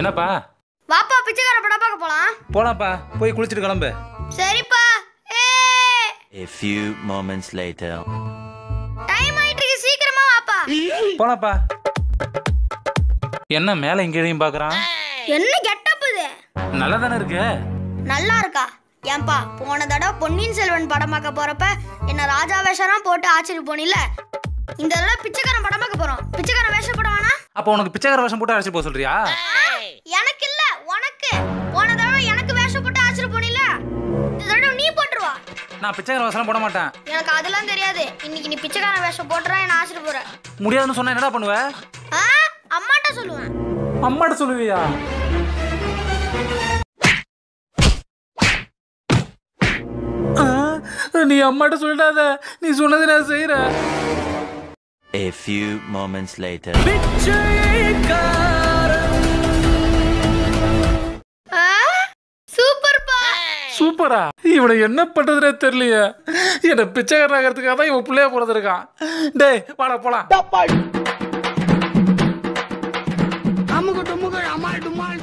என்னப்பா? வாப்பா பிச்சைக்கார படம் பார்க்க போலாம். போலாம்ப்பா போய் குளிச்சுட்டு கிளம்பு. சரிப்பா. ஏ. A few moments later. Time ஆயிட்டு இருக்கு சீக்கிரமா வாப்பா. போலாம்ப்பா. என்ன மேல இங்கேயும் பாக்குறான் என்ன கெட்டப் இது? நல்லா தானே இருக்கு? நல்லா இருக்கா? ஏன்பா போன தடவை பொன்னியின் செல்வன் படம் பார்க்க போறப்ப என்ன ராஜா வேஷம்லாம் போட்டு ஆச்சரிய போனில இந்த தடவை பிச்சைக்காரன் படம் பார்க்க போறோம். பிச்சைக்காரன் வேஷம் போட வேணா அப்போ உனக்கு பிச்சைக்கார வேஷம் போட்டு அழைச்சி போக சொல்றியா? நான் பிச்சைக்கார வேஷம் போட மாட்டேன். எனக்கு அதெல்லாம் தெரியாது. இன்னைக்கு நீ பிச்சைக்காரன் வேஷம் போட்டுறா என்ன ஆச்சரிய போற முடியாதுன்னு சொன்னா என்னடா பண்ணுவ? ஆ? அம்மாட்ட சொல்லுவேன். அம்மாட்ட சொல்லுவியா? ஆ, நீ அம்மாட்ட சொல்லிடாத. நீ சொன்னதை நான் செய்யறேன் A few moments later. சூப்பரா இவனை என்ன பண்றதுனே தெரியலையே. என்ன பிச்சைக்காரனாகிறதுக்காக தான் இவன் பிள்ளைய பிறந்திருக்கான் டேய் வாடா போலாம். அமுக டும்முக்கு அம்மாள் டும்மாள்